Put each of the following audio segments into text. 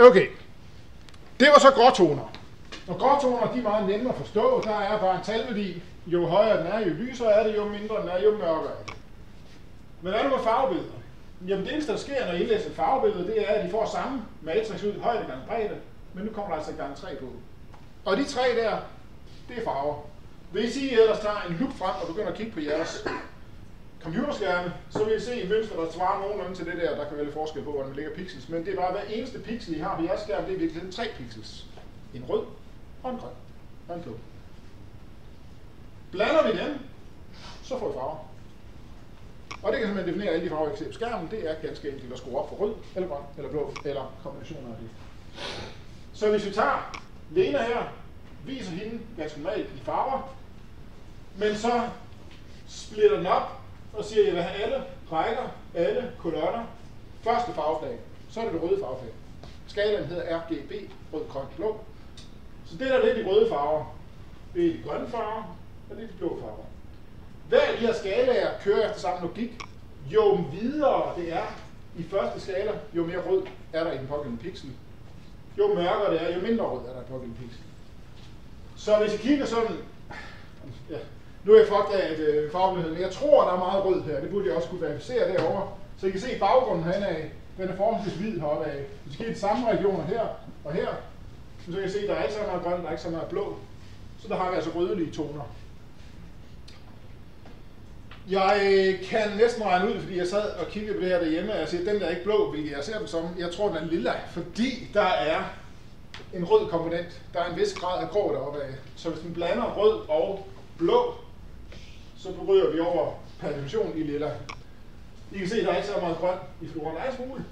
Okay. Det var så gråtoner. Og gråtoner, de er meget nemme at forstå. Der er bare en talværdi. Jo højere den er, jo lysere er det, jo mindre den er, jo mørkere er det. Men hvad er det med farvebilleder? Jamen det eneste, der sker, når I indlæser farvebilleder, det er, at de får samme matrix ud, højde gange bredde, men nu kommer der altså gang 3 på. Og de tre der, det er farver. Hvis I ellers tager en lup frem og begynder at kigge på jeres computerskærme, så vil I se i mønster, der svarer nogenlunde til det der. Der kan være lidt forskel på, hvordan vi lægger pixels, men det er bare hver eneste pixel, I har på jeres skærm, det er i virkeligheden tre pixels. En rød og en grøn og en blå. Blander vi dem, så får vi farver. Og det kan simpelthen definere alle de farver, jeg kan se på skærmen. Det er ganske enkelt at skrue op for rød, eller grøn, eller blå, eller kombinationer af det. Så hvis vi tager Lena her, viser hende ganske normalt i farver, men så splitter den op og siger, at jeg vil have alle rækker, alle kolonner, første farveflag, så er det det røde farveflag. Skalaen hedder RGB, rød, grøn, blå. Så det der er de røde farver, det er de grønne farver, og det er de blå farver. Hver af de her skalaer kører efter samme logik. Jo videre det er i første skala, jo mere rød er der i den pågældende pixel. Jo mørkere det er, jo mindre rød er der i den pågældende pixel. Så hvis I kigger sådan, ja, nu er jeg fucked af at øh, farveligheden, men jeg tror, der er meget rød her. Det burde jeg også kunne verificere derovre. Så I kan se baggrunden af, den er forholdsvis hvid heroppe af. Det I i de samme regioner her og her, så kan I se, at der er ikke så meget grøn, der er ikke så meget blå. Så der har vi altså rødlige toner. Jeg øh, kan næsten regne ud, fordi jeg sad og kiggede på det her derhjemme, og jeg siger, den der er ikke blå, hvilket jeg ser den som. Jeg tror, den er lilla, fordi der er en rød komponent. Der er en vis grad af grå deroppe af. Så hvis man blander rød og blå, så bryder vi over per definition i lilla. I kan se, at der er ikke så meget grøn i fluoren. Der er en smule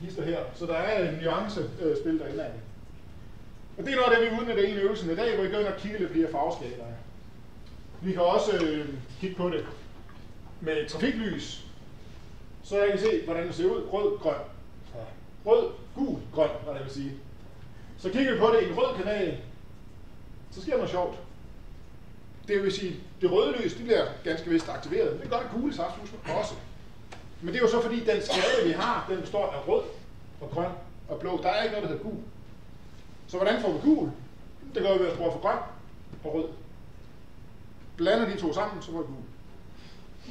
hister her, så der er en nuancespil øh, derinde af det. Og det er noget af det, vi udnytter i øvelsen i dag, hvor vi går ind og kigger lidt på de her farveskalaer. Vi kan også øh, kigge på det med trafiklys, så jeg kan se, hvordan det ser ud. Rød, grøn. Rød, gul, grøn, hvad det vil sige. Så kigger vi på det i en rød kanal, så sker noget sjovt. Det vil sige, det røde lys, det bliver ganske vist aktiveret. Det gør det gule saftlys også. Men det er jo så fordi, den skade, vi har, den består af rød og grøn og blå. Der er ikke noget, der hedder gul. Så hvordan får vi gul? Det gør vi ved at bruge for grøn og rød. Blander de to sammen, så får vi gul.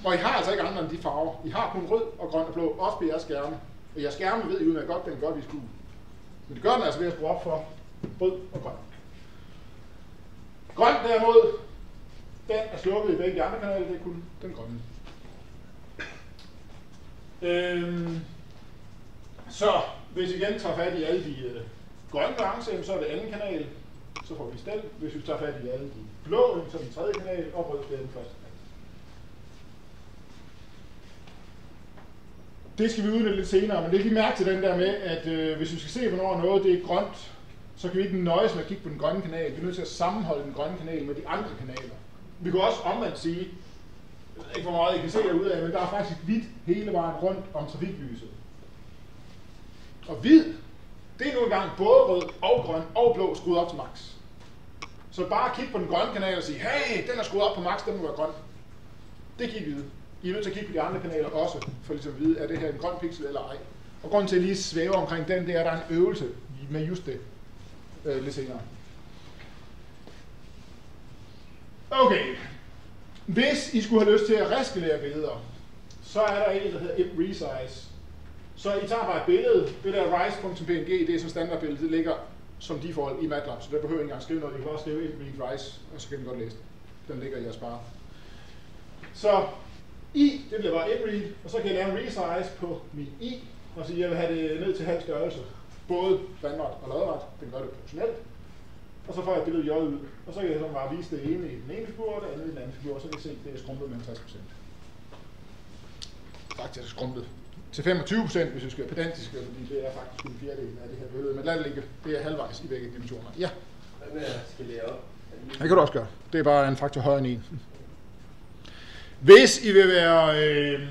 Og I har altså ikke andre end de farver. I har kun rød og grøn og blå, også på jeres skærme. Og jeres skærme ved I uden at godt, den godt vise gul. Men det gør den altså ved at skrue op for rød og grøn. Grøn derimod, den er slukket i begge de andre kanaler, det er kun den grønne. Øhm, så hvis vi igen tager fat i alle de øh, grønne balance, så er det anden kanal, så får vi stel. Hvis vi tager fat i alle de blå, så er den tredje kanal, og rød det er den første kanal. Det skal vi udnytte lidt senere, men det er I mærke til den der med, at øh, hvis vi skal se, hvornår noget det er grønt, så kan vi ikke nøjes med at kigge på den grønne kanal. Vi er nødt til at sammenholde den grønne kanal med de andre kanaler. Vi kunne også omvendt sige, jeg ved ikke hvor meget I kan se derude af, men der er faktisk hvidt hele vejen rundt om trafiklyset. Og hvid, det er nu engang både rød og grøn og blå skruet op til max. Så bare kig på den grønne kanal og sige, hey, den er skruet op på max, den må være grøn. Det kan I vide. I er nødt til at kigge på de andre kanaler også, for ligesom at vide, er det her en grøn pixel eller ej. Og grunden til at lige svæve omkring den, det er, at der er en øvelse med just det øh, lidt senere. Okay. Hvis I skulle have lyst til at reskalere billeder, så er der en, der hedder imp resize. Så I tager bare et billede. Det der rise.png, det er sådan standardbillede, det ligger som default i MATLAB, så der behøver I ikke engang skrive noget. I kan også skrive imp rise, og så kan I godt læse det. Den ligger i jeres bare. Så i, det bliver bare et read, og så kan jeg lave en resize på min i, og sige, jeg vil have det ned til halv størrelse. Både vandret og lodret, den gør det proportionelt. Og så får jeg billedet J ud, og så kan jeg så bare vise det ene i den ene figur, og det andet i den anden figur, og så kan jeg se, at det er skrumpet med 60%. Faktisk skrumpet til 25%, hvis vi skal være pedantiske, fordi det er faktisk en fjerdedel af det her billede. Men lad det ligge. Det er halvvejs i begge dimensioner. Ja. Hvad med at skalere op? Det kan du også gøre. Det er bare en faktor højere end en. Hvis I vil være øh,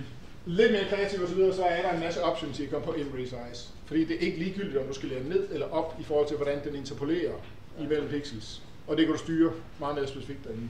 lidt mere kreativ osv., så, så er der en masse options, I kan komme på in resize. Fordi det er ikke ligegyldigt, om du skal lære ned eller op i forhold til, hvordan den interpolerer imellem pixels. Og det kan du styre meget mere specifikt derinde.